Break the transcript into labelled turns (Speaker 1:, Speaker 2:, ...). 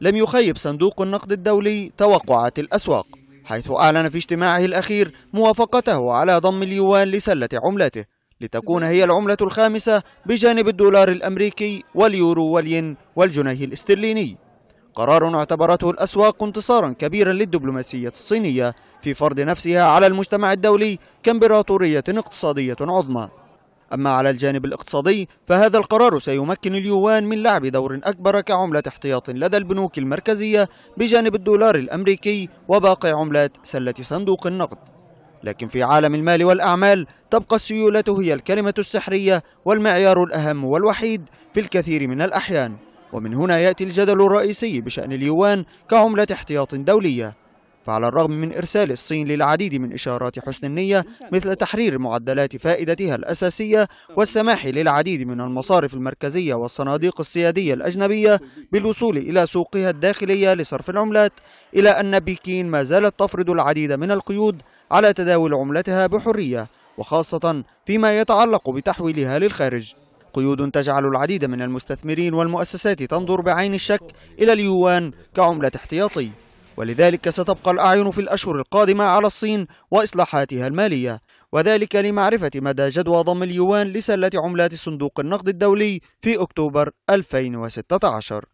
Speaker 1: لم يخيب صندوق النقد الدولي توقعات الأسواق حيث أعلن في اجتماعه الأخير موافقته على ضم اليوان لسلة عملته لتكون هي العملة الخامسة بجانب الدولار الأمريكي واليورو والين والجنيه الاسترليني. قرار اعتبرته الأسواق انتصارا كبيرا للدبلوماسية الصينية في فرض نفسها على المجتمع الدولي كامبراطورية اقتصادية عظمى. أما على الجانب الاقتصادي فهذا القرار سيمكن اليوان من لعب دور أكبر كعملة احتياط لدى البنوك المركزية بجانب الدولار الأمريكي وباقي عملات سلة صندوق النقد. لكن في عالم المال والأعمال تبقى السيولة هي الكلمة السحرية والمعيار الأهم والوحيد في الكثير من الأحيان. ومن هنا يأتي الجدل الرئيسي بشأن اليوان كعملة احتياط دولية. فعلى الرغم من إرسال الصين للعديد من إشارات حسن النية مثل تحرير معدلات فائدتها الأساسية والسماح للعديد من المصارف المركزية والصناديق السيادية الأجنبية بالوصول إلى سوقها الداخلية لصرف العملات إلى أن بكين ما زالت تفرض العديد من القيود على تداول عملتها بحرية وخاصة فيما يتعلق بتحويلها للخارج. قيود تجعل العديد من المستثمرين والمؤسسات تنظر بعين الشك إلى اليوان كعملة احتياطي. ولذلك ستبقى الأعين في الأشهر القادمة على الصين وإصلاحاتها المالية. وذلك لمعرفة مدى جدوى ضم اليوان لسلة عملات صندوق النقد الدولي في أكتوبر 2016